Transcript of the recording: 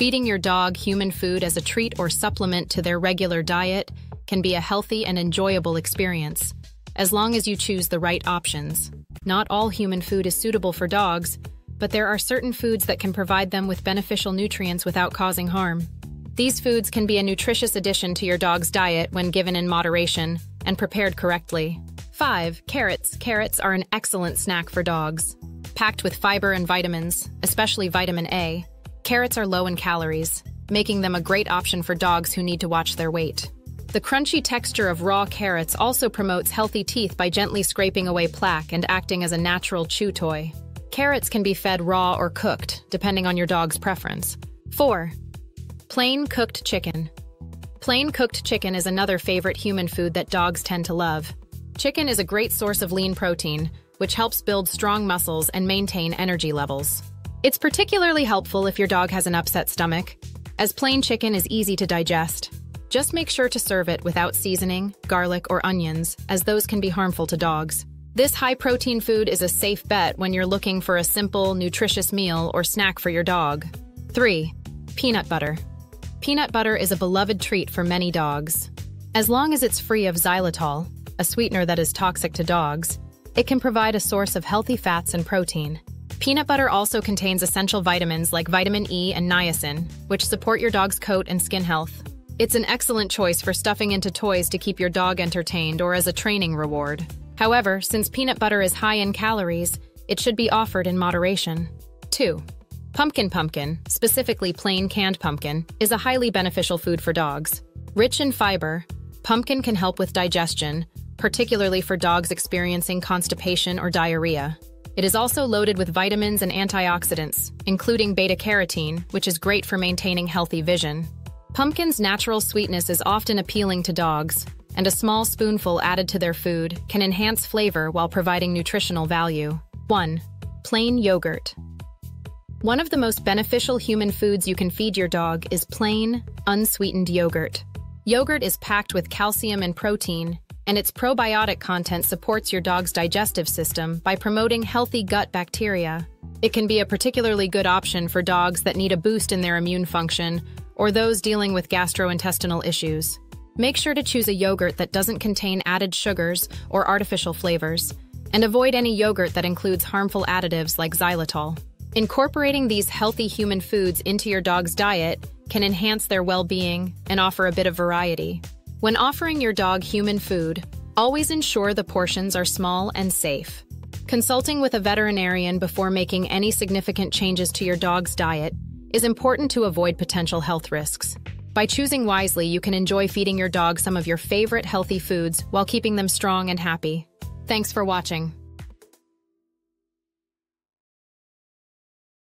Feeding your dog human food as a treat or supplement to their regular diet can be a healthy and enjoyable experience, as long as you choose the right options. Not all human food is suitable for dogs, but there are certain foods that can provide them with beneficial nutrients without causing harm. These foods can be a nutritious addition to your dog's diet when given in moderation and prepared correctly. 5. Carrots. Carrots are an excellent snack for dogs. Packed with fiber and vitamins, especially vitamin A, Carrots are low in calories, making them a great option for dogs who need to watch their weight. The crunchy texture of raw carrots also promotes healthy teeth by gently scraping away plaque and acting as a natural chew toy. Carrots can be fed raw or cooked, depending on your dog's preference. 4. Plain cooked chicken. Plain cooked chicken is another favorite human food that dogs tend to love. Chicken is a great source of lean protein, which helps build strong muscles and maintain energy levels. It's particularly helpful if your dog has an upset stomach, as plain chicken is easy to digest. Just make sure to serve it without seasoning, garlic, or onions, as those can be harmful to dogs. This high-protein food is a safe bet when you're looking for a simple, nutritious meal or snack for your dog. 3. Peanut butter. Peanut butter is a beloved treat for many dogs. As long as it's free of xylitol, a sweetener that is toxic to dogs, it can provide a source of healthy fats and protein. Peanut butter also contains essential vitamins like vitamin E and niacin, which support your dog's coat and skin health. It's an excellent choice for stuffing into toys to keep your dog entertained or as a training reward. However, since peanut butter is high in calories, it should be offered in moderation. 2. Pumpkin pumpkin, specifically plain canned pumpkin, is a highly beneficial food for dogs. Rich in fiber, pumpkin can help with digestion, particularly for dogs experiencing constipation or diarrhea. It is also loaded with vitamins and antioxidants, including beta-carotene, which is great for maintaining healthy vision. Pumpkin's natural sweetness is often appealing to dogs, and a small spoonful added to their food can enhance flavor while providing nutritional value. 1. Plain yogurt. One of the most beneficial human foods you can feed your dog is plain, unsweetened yogurt. Yogurt is packed with calcium and protein, and its probiotic content supports your dog's digestive system by promoting healthy gut bacteria. It can be a particularly good option for dogs that need a boost in their immune function or those dealing with gastrointestinal issues. Make sure to choose a yogurt that doesn't contain added sugars or artificial flavors, and avoid any yogurt that includes harmful additives like xylitol. Incorporating these healthy human foods into your dog's diet can enhance their well-being and offer a bit of variety. When offering your dog human food, always ensure the portions are small and safe. Consulting with a veterinarian before making any significant changes to your dog's diet is important to avoid potential health risks. By choosing wisely, you can enjoy feeding your dog some of your favorite healthy foods while keeping them strong and happy. Thanks for watching.